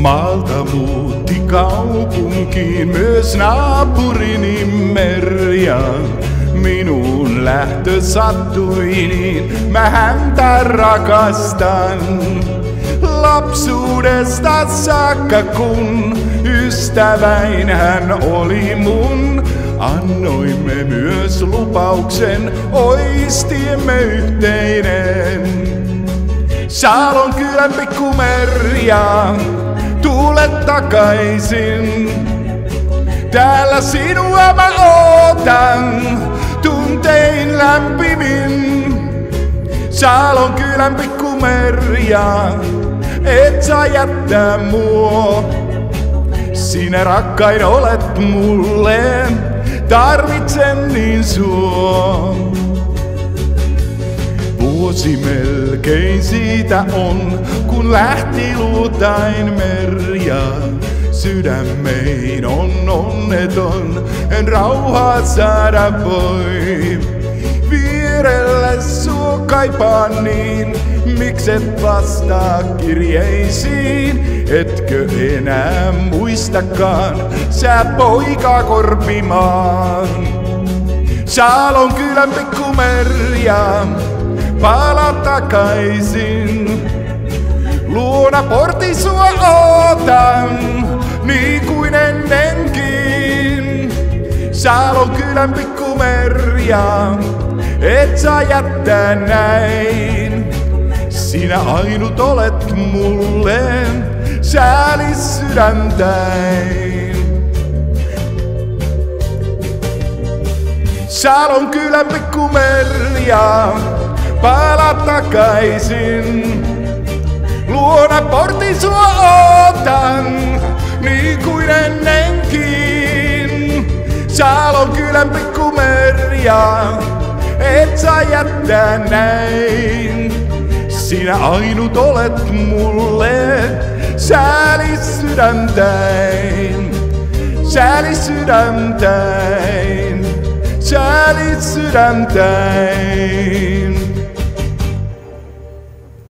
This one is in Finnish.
Maalta muutti kaupunkiin myös naapurini Merja. Minun lähtö sattui, niin mä häntä rakastan. Lapsuudesta saakka kun ystäväin hän oli mun, annoimme myös lupauksen, oistiemme yhteinen. Saalon kylän pikkumerja, tule takaisin. Täällä sinua mä ootan, tuntein lämpimin. Saalon kylän pikkumerja, et saa jättää mua. Sinä rakkain olet mulle, tarvitsen niin sua. Vuosi melkein siitä on, kun lähti luutain merja. Sydämein on onneton, en rauhaa saada voi. Vierelle sua kaipaan niin, mikset vastaa kirjeisiin. Etkö enää muistakaan, sä poika korpimaan. Saalon kylän pikkumerja, pala takaisin. Luona porti sua ootan, niin kuin ennenkin. Saalon kylän pikkumerja, et saa jättää näin. Sinä ainut olet mulle, säälis sydäntäin. Saalon kylän pikkumerja, pala takaisin. Luona porti sua ootan, niin kuin ennenkin. Saalon kylän pikkumerja, et saa jättää näin. Sinä ainut olet mulle, säälis sydäntäin. Säälis sydäntäin, säälis sydäntäin.